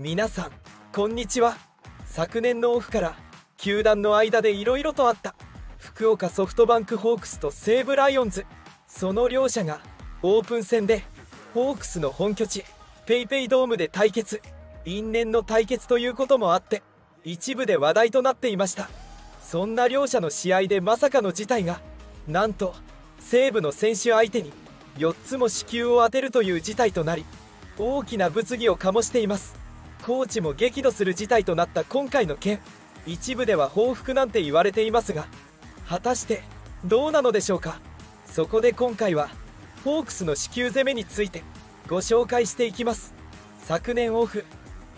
皆さんこんにちは。昨年のオフから球団の間で色々とあった福岡ソフトバンクホークスと西武ライオンズ。その両者がオープン戦でホークスの本拠地 PayPay ドームで対決。因縁の対決ということもあって一部で話題となっていました。そんな両者の試合でまさかの事態がなんと西武の選手相手に4つも死球を当てるという事態となり大きな物議を醸しています。コーチも激怒する事態となった今回の件。一部では報復なんて言われていますが果たしてどうなのでしょうか？そこで今回はホークスの死球攻めについてご紹介していきます。昨年オフ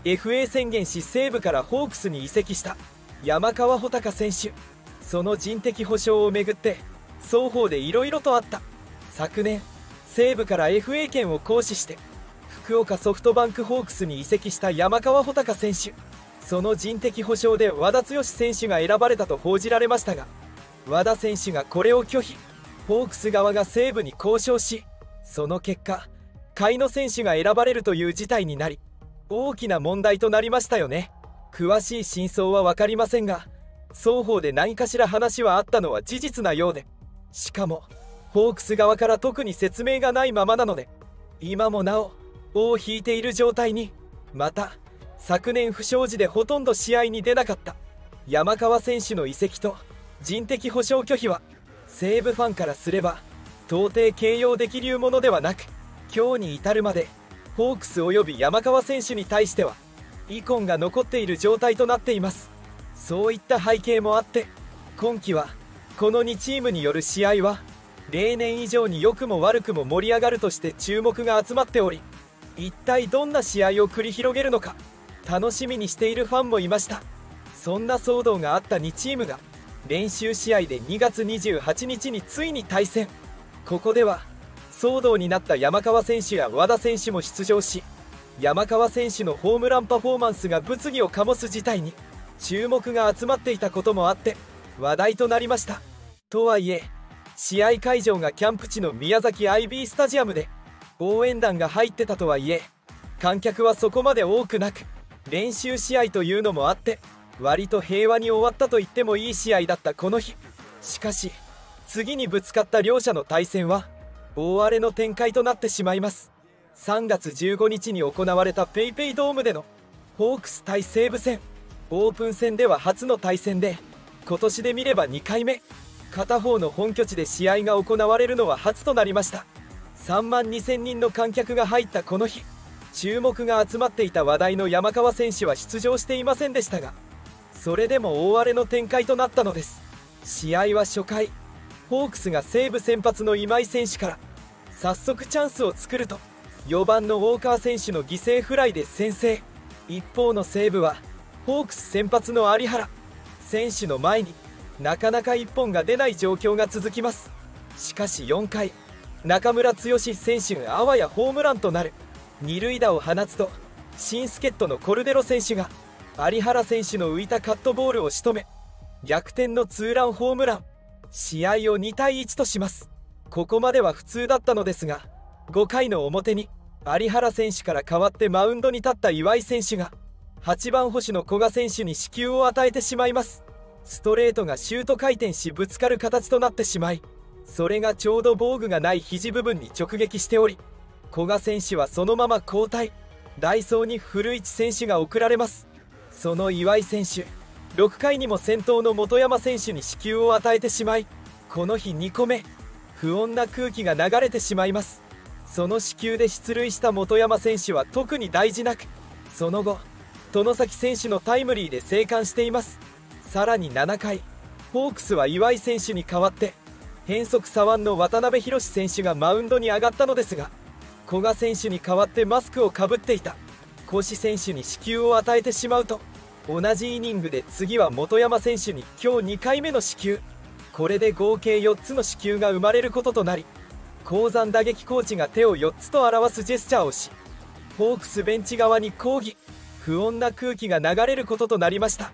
FA 宣言し西武からホークスに移籍した山川穂高選手。その人的保障をめぐって双方でいろいろとあった。昨年西武から FA 権を行使して福岡ソフトバンクホークスに移籍した山川穂高選手。その人的保障で和田剛選手が選ばれたと報じられましたが和田選手がこれを拒否。ホークス側が西武に交渉しその結果甲斐野選手が選ばれるという事態になり大きな問題となりましたよね。詳しい真相は分かりませんが双方で何かしら話はあったのは事実なようで。しかもホークス側から特に説明がないままなので今もなおを引いている状態にまた昨年不祥事でほとんど試合に出なかった山川選手の移籍と人的保障拒否は西武ファンからすれば到底形容できるものではなく今日に至るまでホークス及び山川選手に対しては遺恨が残っている状態となっています。そういった背景もあって今季はこの2チームによる試合は例年以上に良くも悪くも盛り上がるとして注目が集まっており一体どんな試合を繰り広げるのか楽しみにしているファンもいました。そんな騒動があった2チームが練習試合で2月28日についに対戦。ここでは騒動になった山川選手や和田選手も出場し山川選手のホームランパフォーマンスが物議を醸す事態に注目が集まっていたこともあって話題となりました。とはいえ試合会場がキャンプ地の宮崎 IB スタジアムで応援団が入ってたとはいえ観客はそこまで多くなく練習試合というのもあって割と平和に終わったと言ってもいい試合だったこの日。しかし次にぶつかった両者の対戦は大荒れの展開となってしまいます。3月15日に行われた PayPay ドームでのホークス対西武戦。オープン戦では初の対戦で今年で見れば2回目。片方の本拠地で試合が行われるのは初となりました。3万2000人の観客が入ったこの日注目が集まっていた話題の山川選手は出場していませんでしたがそれでも大荒れの展開となったのです。試合は初回ホークスが西武先発の今井選手から早速チャンスを作ると4番のウォーカー選手の犠牲フライで先制。一方の西武はホークス先発の有原選手の前になかなか1本が出ない状況が続きます。しかし4回中村剛選手あわやホームランとなる。二塁打を放つと新助っ人のコルデロ選手が有原選手の浮いたカットボールを仕留め逆転のツーランホームラン。試合を2対1とします。ここまでは普通だったのですが5回の表に有原選手から代わってマウンドに立った岩井選手が8番星の古賀選手に死球を与えてしまいます。ストレートがシュート回転しぶつかる形となってしまいそれがちょうど防具がない肘部分に直撃しており古賀選手はそのまま交代。ダイソーに古市選手が送られます。その岩井選手。6回にも先頭の本山選手に死球を与えてしまいこの日2個目。不穏な空気が流れてしまいます。その死球で出塁した本山選手は特に大事なくその後外崎選手のタイムリーで生還しています。さらに7回ホークスは岩井選手に代わって変則左腕の渡辺宏選手がマウンドに上がったのですが古賀選手に代わってマスクをかぶっていた。越選手に死球を与えてしまうと同じイニングで次は本山選手に今日2回目の死球。これで合計4つの死球が生まれることとなり鉱山打撃コーチが手を4つと表すジェスチャーをしホークスベンチ側に抗議。不穏な空気が流れることとなりました。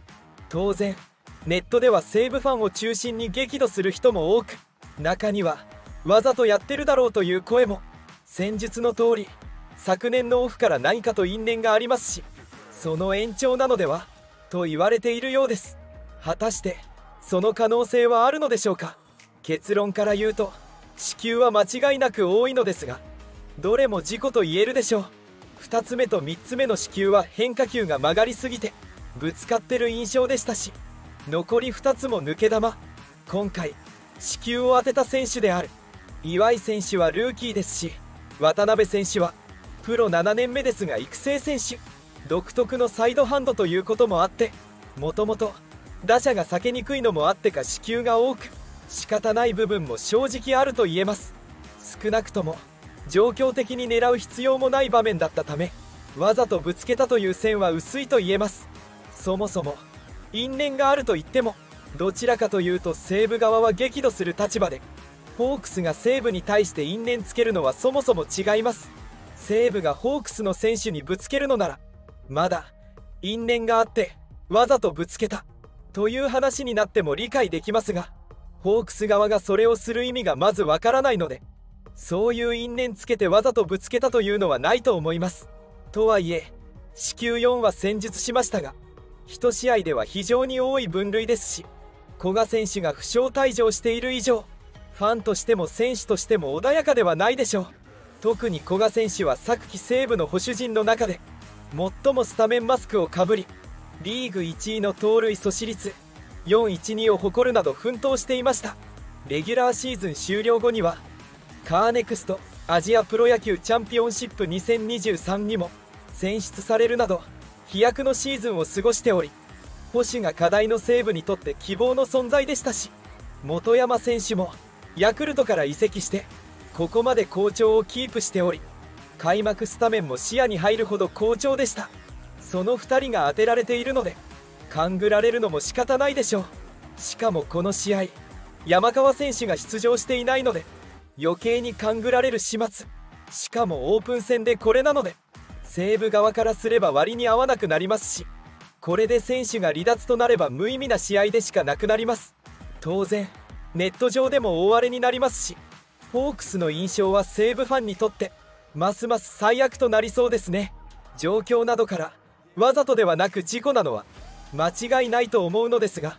当然ネットでは西武ファンを中心に激怒する人も多く中にはわざとやってるだろうという声も。戦術の通り昨年のオフから何かと因縁がありますしその延長なのではと言われているようです。果たしてその可能性はあるのでしょうか？結論から言うと子宮は間違いなく多いのですがどれも事故と言えるでしょう。2つ目と3つ目の子宮は変化球が曲がりすぎてぶつかってる印象でしたし残り2つも抜け球今回子宮を当てた選手である。岩井選手はルーキーですし渡辺選手はプロ7年目ですが育成選手。独特のサイドハンドということもあってもともと打者が避けにくいのもあってか子宮が多く仕方ない部分も正直あると言えます。少なくとも状況的に狙う必要もない場面だったためわざとぶつけたという線は薄いと言えます。そもそも因縁があると言ってもどちらかというと西武側は激怒する立場でホークスが西武に対して因縁つけるのはそもそも違います。西武がホークスの選手にぶつけるのならまだ因縁があってわざとぶつけたという話になっても理解できますがホークス側がそれをする意味がまずわからないのでそういう因縁つけてわざとぶつけたというのはないと思います。とはいえ四球4は戦術しましたが1試合では非常に多い分類ですし古賀選手が負傷退場している以上ファンとしても選手としても穏やかではないでしょう。特に古賀選手は昨季西武の保守陣の中で最もスタメンマスクをかぶりリーグ1位の盗塁阻止率412を誇るなど奮闘していました。レギュラーシーズン終了後にはカーネクストアジアプロ野球チャンピオンシップ2023にも選出されるなど飛躍のシーズンを過ごしており保守が課題の西武にとって希望の存在でしたし本山選手もヤクルトから移籍してここまで好調をキープしており開幕スタメンも視野に入るほど好調でした。その2人が当てられているので勘ぐられるのも仕方ないでしょう。しかもこの試合山川選手が出場していないので余計に勘ぐられる始末。しかもオープン戦でこれなので西武側からすれば割に合わなくなりますしこれで選手が離脱となれば無意味な試合でしかなくなります。当然ネット上でも大荒れになりますしホークスの印象は西武ファンにとってますます最悪となりそうですね。状況などからわざとではなく事故なのは間違いないと思うのですが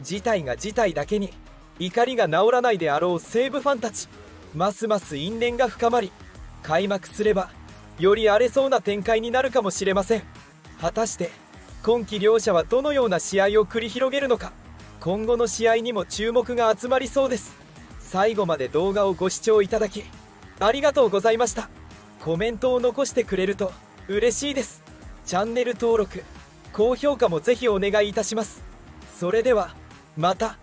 事態が事態だけに怒りが治らないであろう西武ファンたちますます因縁が深まり開幕すればより荒れそうな展開になるかもしれません。果たして今季両者はどのような試合を繰り広げるのか。今後の試合にも注目が集まりそうです。最後まで動画をご視聴いただきありがとうございました。コメントを残してくれると嬉しいです。チャンネル登録高評価もぜひお願いいたします。それではまた。